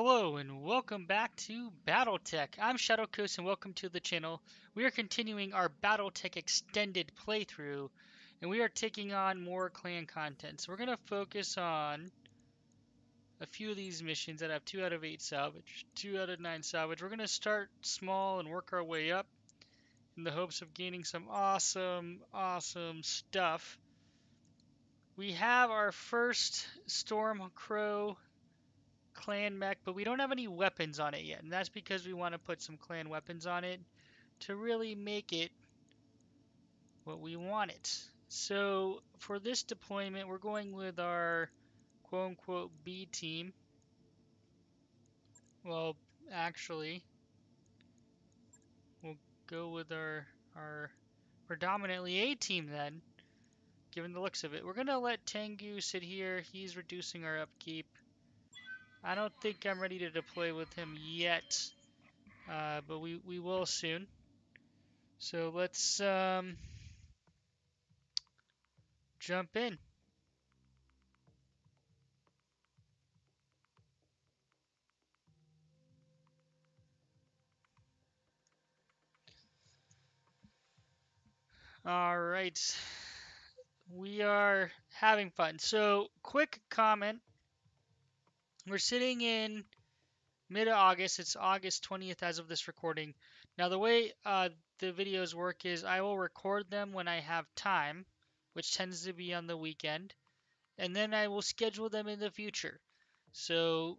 Hello and welcome back to Battletech. I'm Shadowcoast and welcome to the channel. We are continuing our Battletech extended playthrough and we are taking on more clan content. So we're going to focus on a few of these missions that have 2 out of 8 salvage, 2 out of 9 salvage. We're going to start small and work our way up in the hopes of gaining some awesome, awesome stuff. We have our first Storm Crow clan mech, but we don't have any weapons on it yet. And that's because we want to put some clan weapons on it to really make it what we want it. So for this deployment, we're going with our quote-unquote B team. Well, actually, we'll go with our, our predominantly A team then, given the looks of it. We're going to let Tengu sit here. He's reducing our upkeep. I don't think I'm ready to deploy with him yet, uh, but we, we will soon. So let's um, jump in. All right. We are having fun. So, quick comment we're sitting in mid-August. It's August 20th as of this recording. Now, the way uh, the videos work is I will record them when I have time, which tends to be on the weekend, and then I will schedule them in the future. So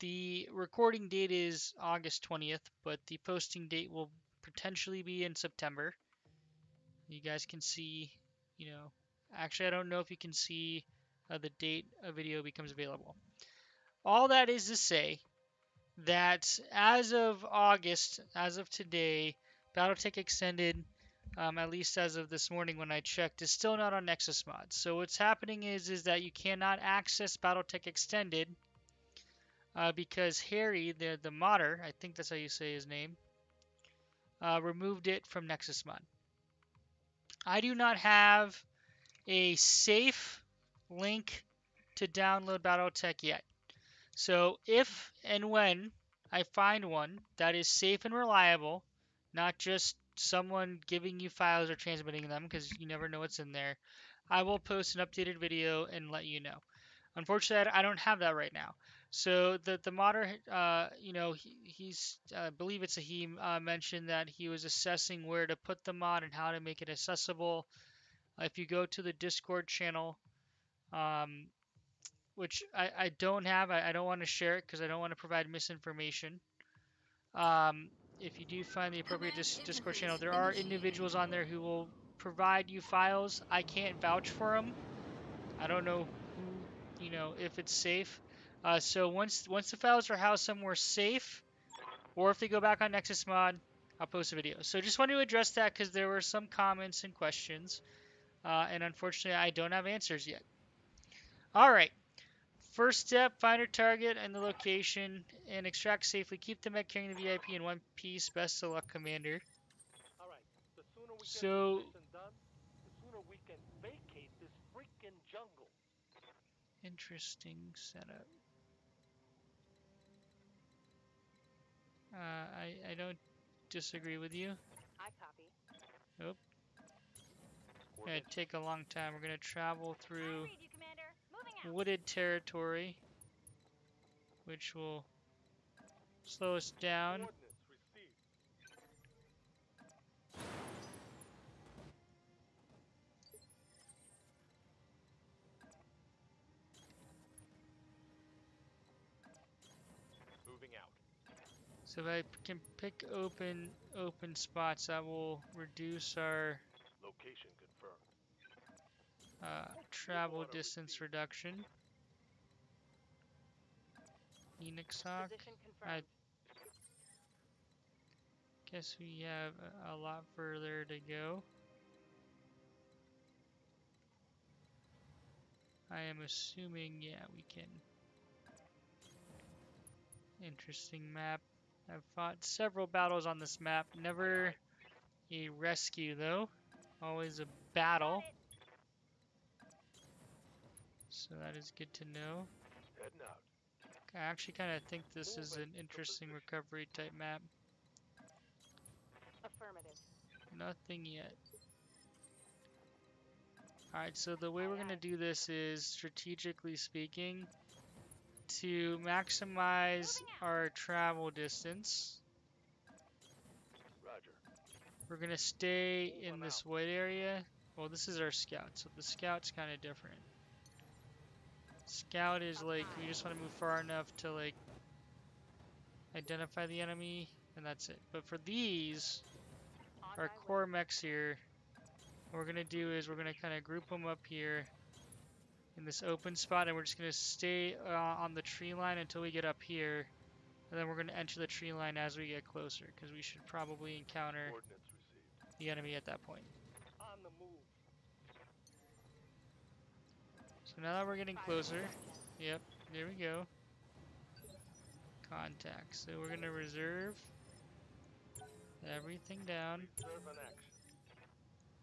the recording date is August 20th, but the posting date will potentially be in September. You guys can see, you know, actually I don't know if you can see uh, the date a video becomes available. All that is to say that as of August, as of today, Battletech Extended, um, at least as of this morning when I checked, is still not on Nexus Mod. So what's happening is is that you cannot access Battletech Extended uh, because Harry, the the modder, I think that's how you say his name, uh, removed it from Nexus Mod. I do not have a safe link to download Battletech yet. So if and when I find one that is safe and reliable, not just someone giving you files or transmitting them because you never know what's in there, I will post an updated video and let you know. Unfortunately, I don't have that right now. So the the modder, uh, you know, he, he's I believe it's a he uh, mentioned that he was assessing where to put the mod and how to make it accessible. If you go to the Discord channel, um, which I, I don't have. I, I don't want to share it because I don't want to provide misinformation. Um, if you do find the appropriate dis Discord channel, there are individuals on there who will provide you files. I can't vouch for them. I don't know who, you know, if it's safe. Uh, so once once the files are housed somewhere safe, or if they go back on Nexus Mod, I'll post a video. So just wanted to address that because there were some comments and questions, uh, and unfortunately I don't have answers yet. All right. First step, find your target and the location and extract safely. Keep the mech carrying the VIP in one piece. Best of luck, Commander. Alright, the sooner we so, get this done, the sooner we can vacate this freaking jungle. Interesting setup. Uh, I, I don't disagree with you. I copy. Nope. Gonna take a long time. We're gonna travel through wooded territory, which will slow us down. So if I can pick open open spots, that will reduce our location uh, travel distance reduction. Phoenix Hawk. I guess we have a, a lot further to go. I am assuming, yeah, we can. Interesting map. I've fought several battles on this map. Never a rescue, though. Always a battle. So that is good to know. Heading out. I actually kind of think this is an interesting recovery type map. Affirmative. Nothing yet. Alright, so the way we're going to do this is, strategically speaking, to maximize our travel distance, Roger. we're going to stay in this out. white area. Well, this is our scout, so the scout's kind of different. Scout is like, we just want to move far enough to like identify the enemy, and that's it. But for these, our core mechs here, what we're gonna do is we're gonna kind of group them up here in this open spot, and we're just gonna stay uh, on the tree line until we get up here, and then we're gonna enter the tree line as we get closer, because we should probably encounter the enemy at that point. On the move. So now that we're getting closer, yep, there we go. Contact. So we're gonna reserve everything down,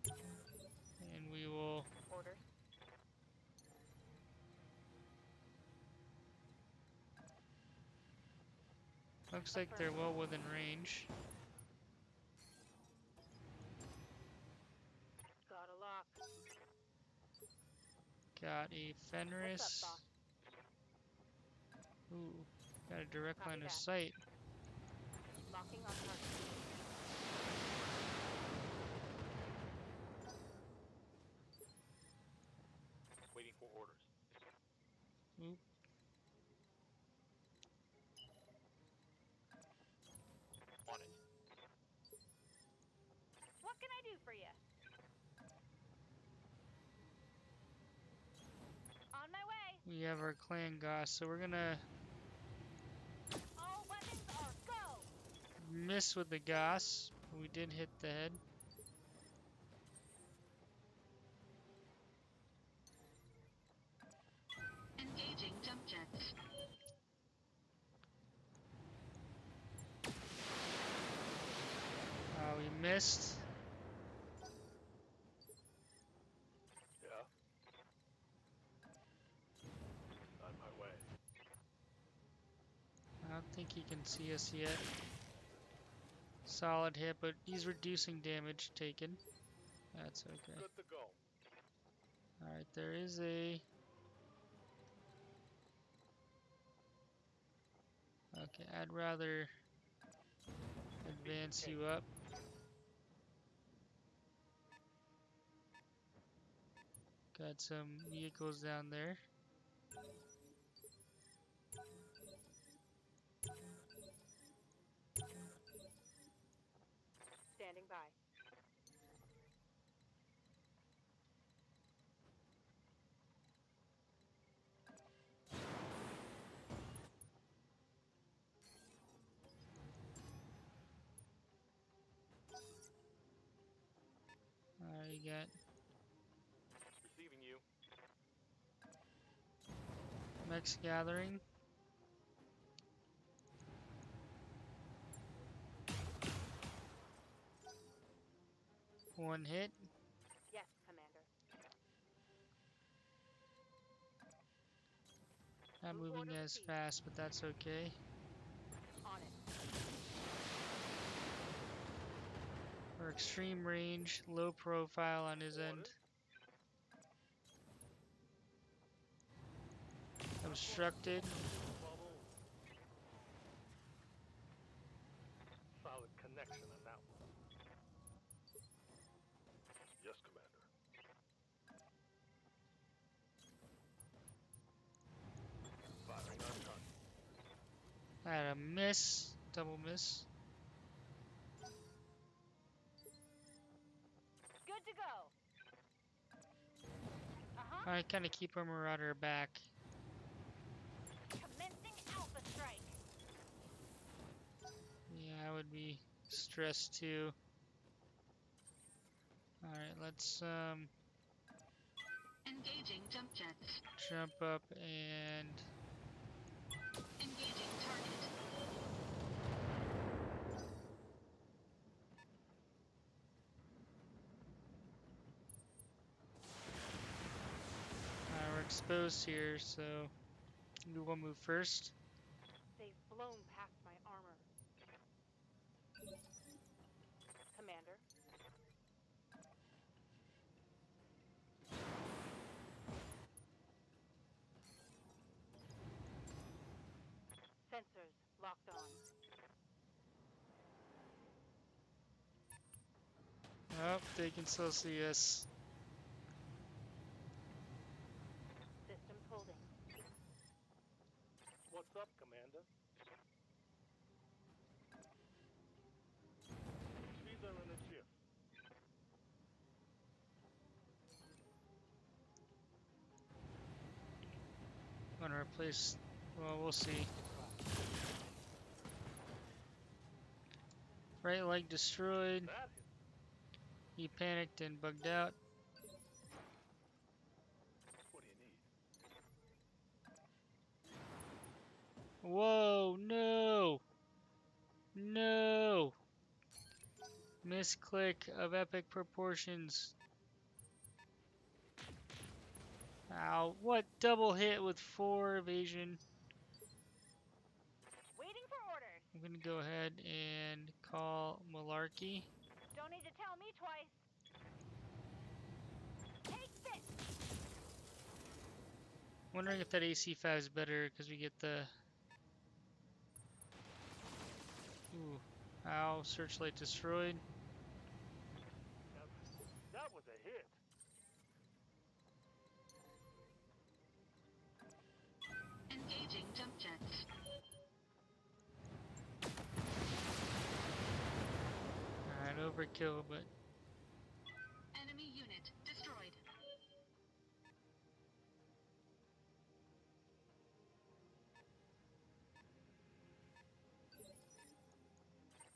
and we will Orders. Looks like they're well within range. Got a Fenris. What's up, boss? Ooh, got a direct Copy line of sight. Locking on target. Waiting for orders. Oop. On it. What can I do for you? On my way. We have our clan Gauss, so we're gonna All weapons are go. miss with the Gauss. We did hit the head. Engaging jump jets. Uh, we missed. Yeah. On my way. I don't think he can see us yet. Solid hit, but he's reducing damage taken. That's okay. Good to go. Alright, there is a... Okay, I'd rather advance you up. Got some vehicles down there. Standing by. Alright, you got Receiving you. Mechs gathering. One hit. Yes, Commander. Not Move moving as received. fast, but that's okay. On it. For extreme range, low profile on his end. Obstructed. Solid connection Yes, Commander. Firing on target. I had a miss. Double miss. Good to go. Uh-huh. I kind of keep our Marauder back. Commencing Alpha Strike. Yeah, I would be stressed too. Alright, let's um, Engaging jump jets. jump up and Engaging target. uh, we're exposed here, so we will move first. sewn past my armor. Commander. Sensors locked on. Oh, they can still see us. Systems holding. What's up, Commander? These are in the chip. Gonna replace. Well, we'll see. Right leg destroyed. He panicked and bugged out. What do you need? Whoa, no! No! Misclick of epic proportions. Ow, what double hit with four evasion? Waiting for orders. I'm gonna go ahead and call Malarkey. Don't need to tell me twice. Take this. Wondering if that AC5 is better because we get the. Ooh. Ow, searchlight destroyed. Overkill, but Enemy unit destroyed.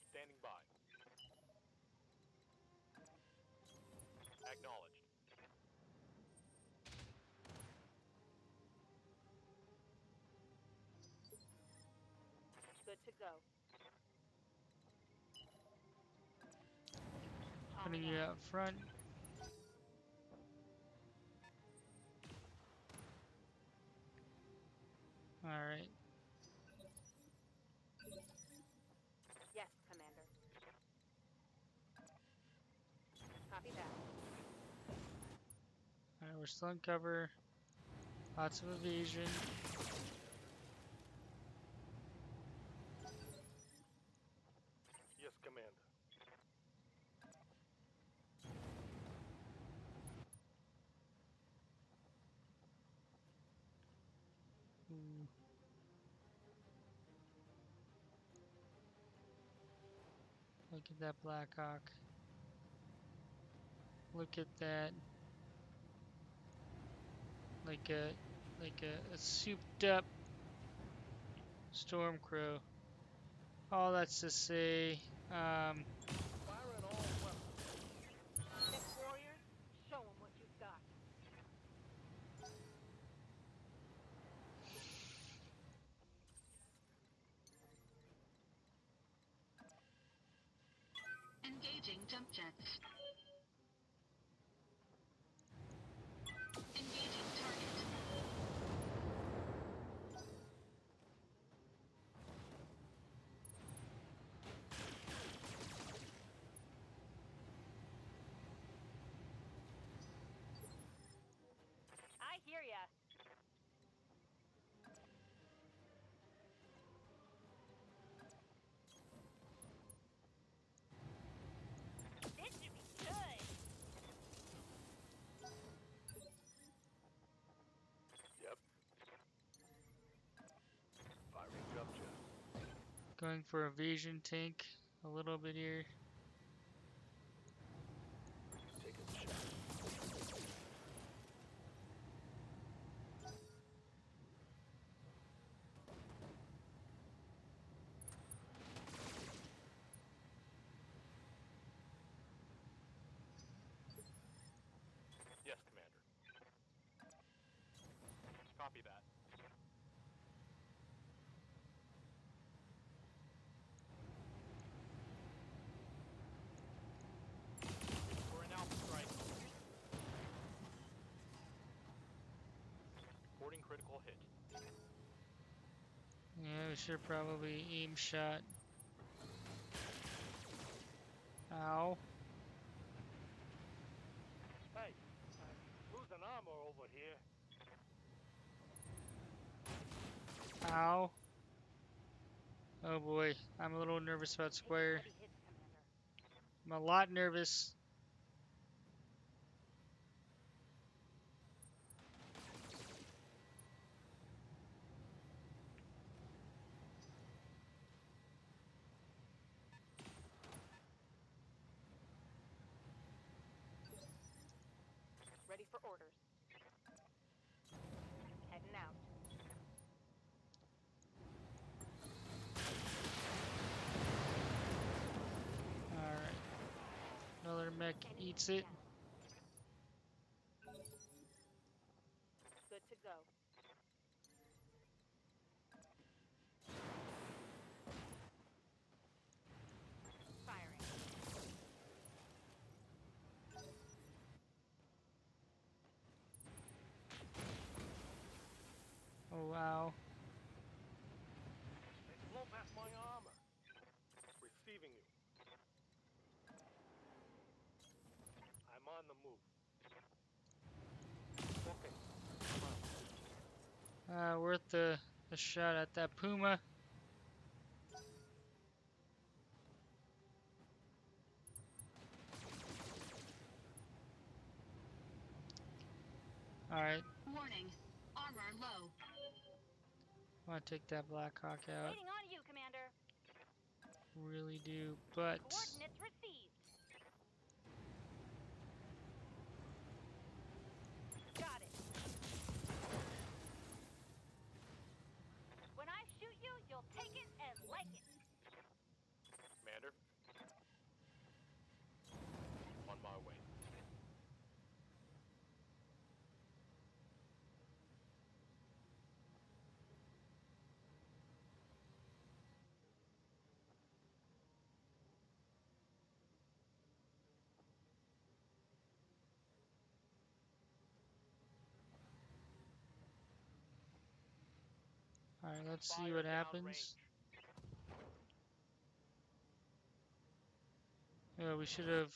Standing by. Acknowledged. Good to go. Putting out. out front. Alright. Yes, Commander. Copy that. Alright, we're still in cover. Lots of evasion. Yes, Commander. Ooh. Look at that Blackhawk. Look at that. Like a like a, a souped up storm crow. All that's to say, um, Firing all weapons. MechWarriors, show 'em what you've got. Engaging jump jets. Going for evasion tank a little bit here. Taking a shot. Yes, Commander. Copy that. We're in Alpha Strike. Reporting critical hit. Yeah, we should probably aim shot. Ow. Hey, losing armor over here. Ow. Oh boy, I'm a little nervous about Square. Heavy hits, Commander. I'm a lot nervous. Ready for orders. Heading out. Alright. Another mech eats it. down. Good to go. Firing. Oh wow. They blow past my armor. Receiving you. I'm on the move. Okay. Uh, worth the, the shot at that Puma. Alright, Warning. Armor low. I want to take that Black Hawk out. On you, Commander. Really do, but Coordinates received. Got it. When I shoot you, you'll take it and like it. Commander. On my way. Alright, let's see what happens. Yeah, we should have.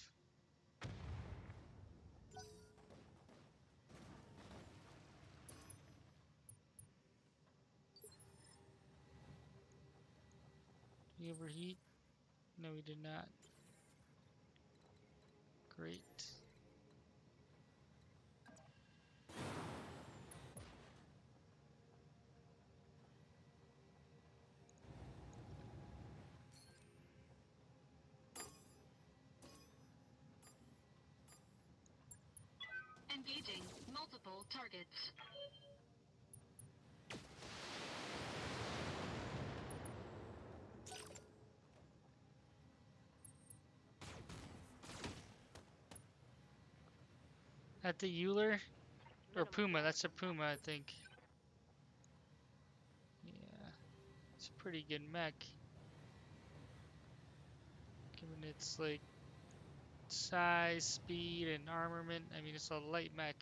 Did he overheat? No, we did not. Great. Engaging multiple targets. At the Uller? Or Puma, that's a Puma, I think. Yeah. It's a pretty good mech. Given its, like, size, speed, and armament. I mean, it's a light mech.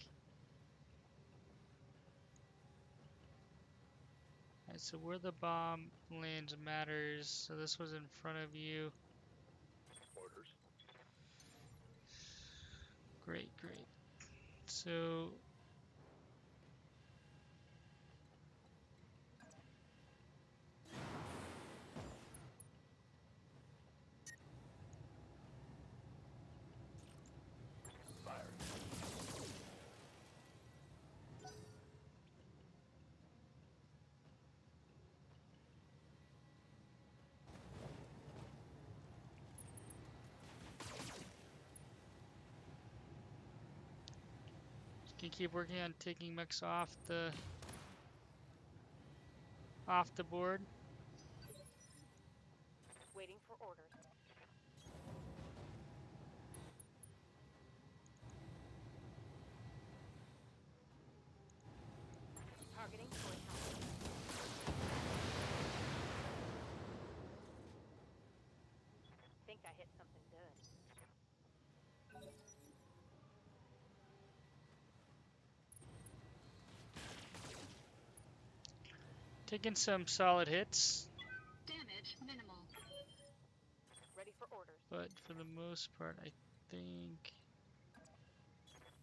Alright, so where the bomb lands matters. So this was in front of you. Orders. Great, great. So can keep working on taking mechs off the off the board. Waiting for orders. Targeting toy helmet. Think I hit something good. Taking some solid hits, Damage minimal. Ready for orders. but for the most part, I think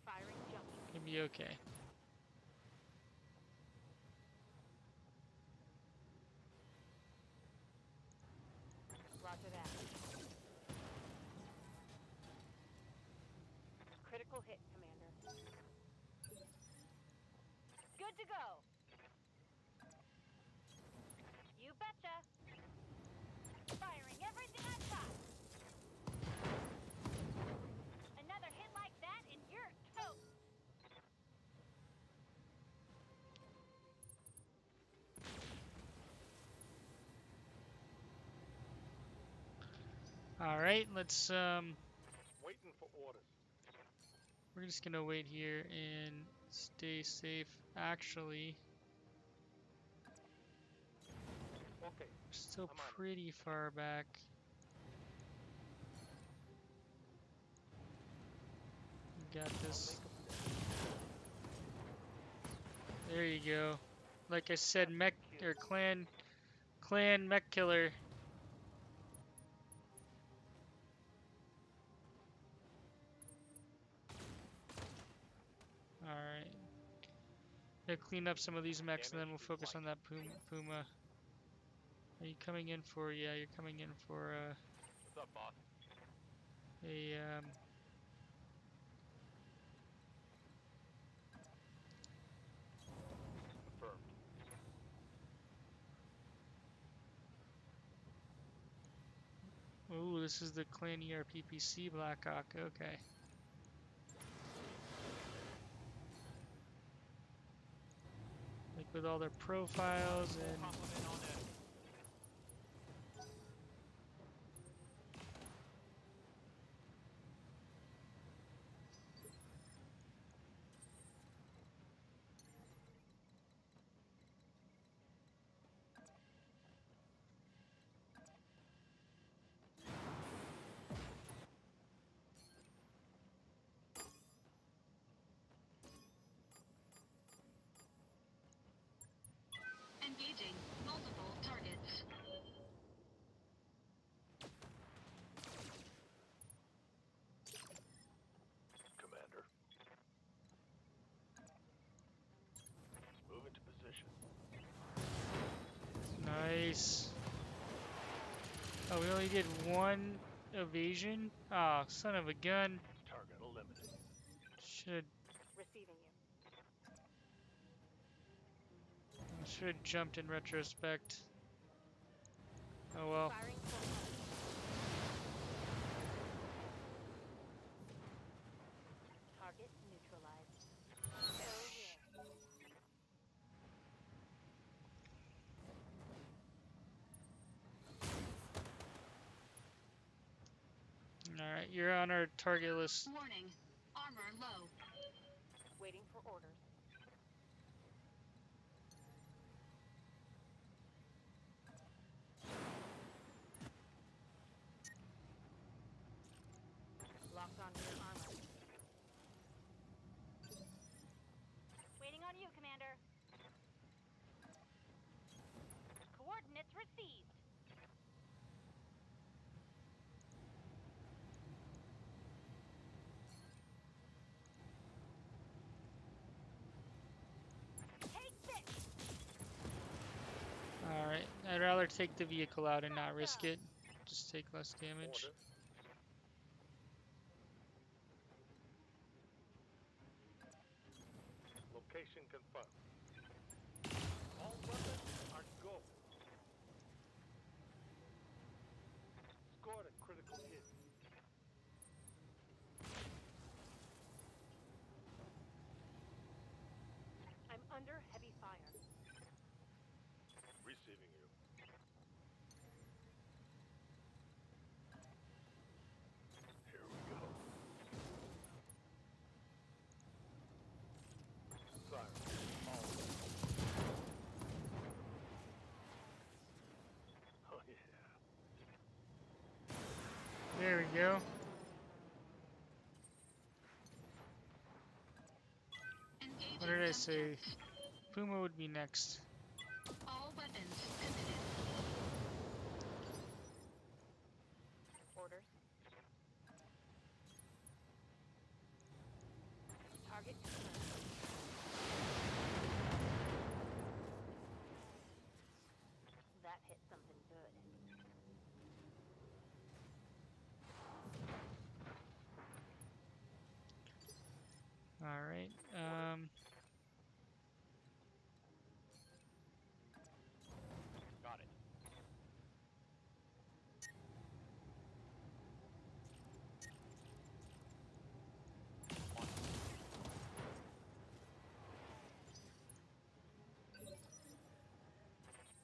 Firing it'll be okay. Roger that. Critical hit, Commander. Good to go. You betcha. Firing everything I've got. Another hit like that and you're toast. All right, let's um, Waiting for orders. we're just gonna wait here and stay safe. Actually, Okay. still I'm pretty far back. Got this. make 'em dead. There you go. Like I said, mech or clan, clan mech killer. All right. Gonna clean up some of these mechs, and then we'll focus on that puma. Puma. Are you coming in for? Yeah, you're coming in for uh, What's up, boss? a um. Confirmed. Ooh, this is the clan ERPPC Blackhawk. Okay. With all their profiles and Oh, we only did one evasion. Ah, son of a gun. Target eliminated. Should Receiving you. should have jumped in retrospect. Oh well. Firing full time. Target neutralized. Oh yeah. All right, you're on our target list. Warning. Armor low. Waiting for orders. Locked on your armor. Waiting on you, Commander. Coordinates received. Take this. All right, I'd rather take the vehicle out and not risk it. Just take less damage. Location confirmed. All weapons are go. Scored a critical hit. I'm under heavy fire. Receiving you. Here we go. Siren, all. Oh yeah. There we go. Engaging What did I say? Puma would be next. All weapons All right. Um, Got it.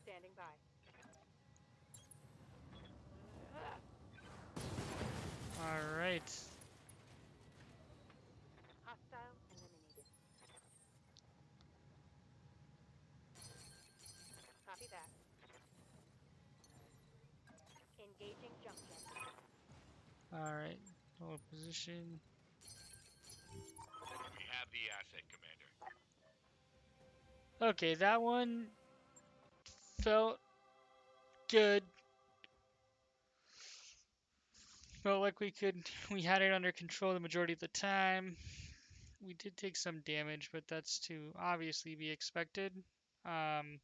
Standing by. all right. Hostile eliminated. Copy that. Engaging jump jet. All right. Hold position. We have the asset, Commander. Okay, that one felt good. Felt like we could, we had it under control the majority of the time. We did take some damage, but that's to obviously be expected. Um,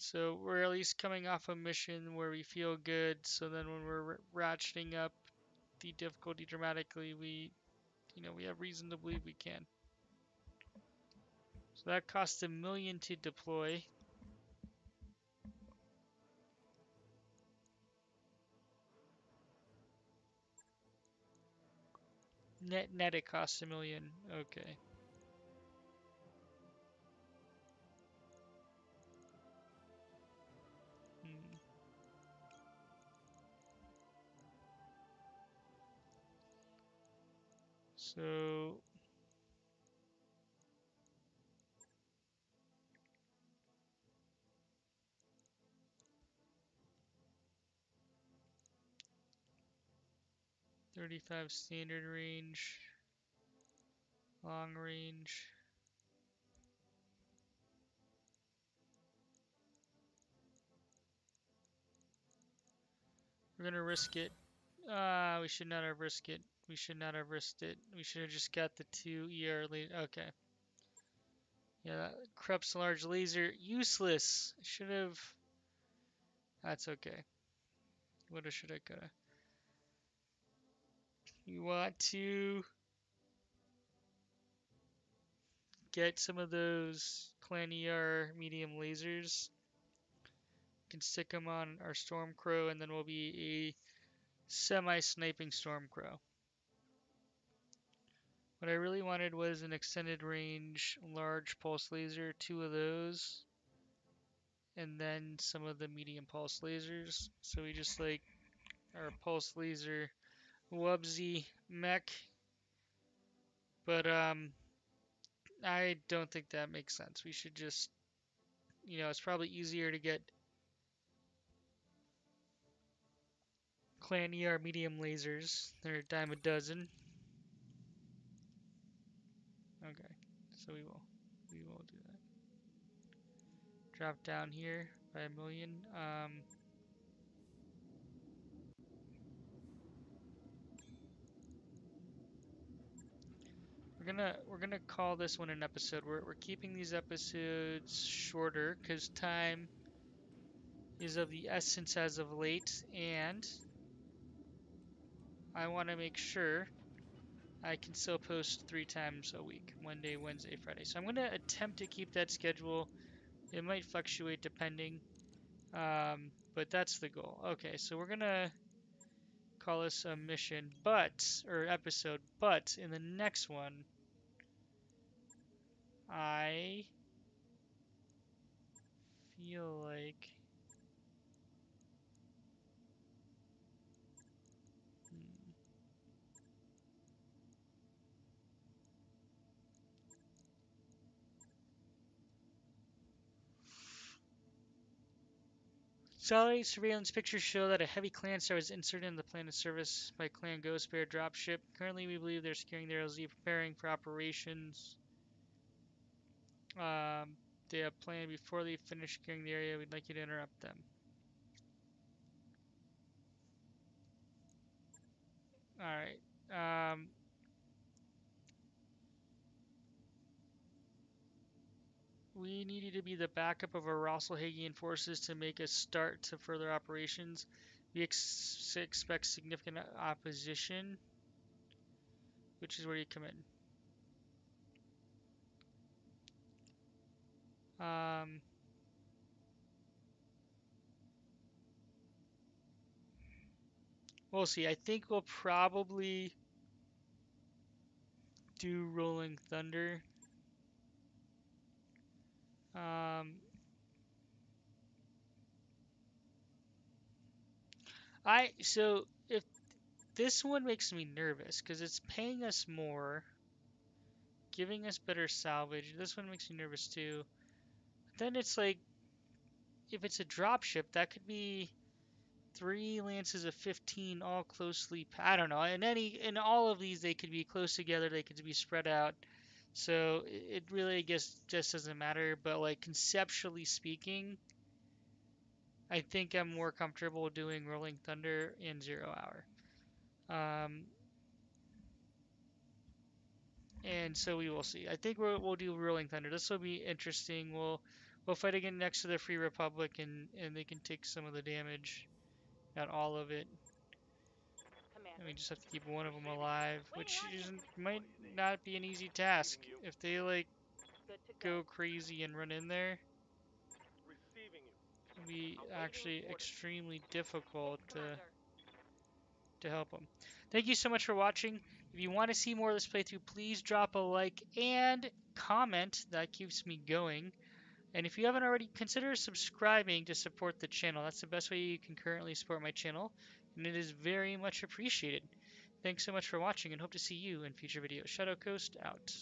so we're at least coming off a mission where we feel good. So then when we're ratcheting up the difficulty dramatically, we, you know, we have reason to believe we can. So that costs a million to deploy. Net net it costs a million. Okay. So thirty-five standard range, long range. We're gonna risk it. Ah, we should not have risked it. We should not have risked it. We should have just got the two ER late. Okay. Yeah, Krupp's large laser useless. Should have. That's okay. Woulda, should I coulda. You want to get some of those Clan ER medium lasers. Can stick them on our Storm Crow, and then we'll be a semi-sniping Storm Crow. What I really wanted was an extended range large pulse laser, two of those, and then some of the medium pulse lasers. So we just like our pulse laser Wubsy mech. But um I don't think that makes sense. We should just you know, it's probably easier to get Clan ER medium lasers. They're a dime a dozen. Okay, so we will we will do that. Drop down here by a million. Um, we're gonna we're gonna call this one an episode. We're we're keeping these episodes shorter because time is of the essence as of late, and I want to make sure I can still post three times a week Monday, Wednesday, Friday. So I'm going to attempt to keep that schedule. It might fluctuate depending, um, but that's the goal. Okay, so we're going to call this a mission, but, or episode, but in the next one, I feel like. Satellite surveillance pictures show that a heavy clan star was inserted in the plan of service by Clan Ghost Bear dropship. Currently, we believe they're securing their LZ, preparing for operations. Um, they have planned before they finish securing the area. We'd like you to interrupt them. All right. Um, we need you to be the backup of our Rasalhagian forces to make a start to further operations. We ex- expect significant opposition. which is where you come in. Um, we'll see. I think we'll probably do Rolling Thunder. Um, I so if this one makes me nervous because it's paying us more, giving us better salvage. This one makes me nervous too. Then it's like if it's a dropship, that could be three lances of 15 all closely I don't know. In any in all of these they could be close together, they could be spread out. So it really I guess just doesn't matter, but like conceptually speaking, I think I'm more comfortable doing Rolling Thunder in Zero Hour. Um, and so we will see. I think we'll, we'll do Rolling Thunder. This will be interesting. We'll we'll fight again next to the Free Republic, and and they can take some of the damage, not all of it. And we just have to keep one of them alive, which might not be an easy task. If they like go. crazy and run in there, it be actually extremely difficult to to help them. Thank you so much for watching. If you want to see more of this playthrough, please drop a like and comment. That keeps me going. And if you haven't already, consider subscribing to support the channel. That's the best way you can currently support my channel, and it is very much appreciated. Thanks so much for watching, and hope to see you in future videos. Shadow Coast out.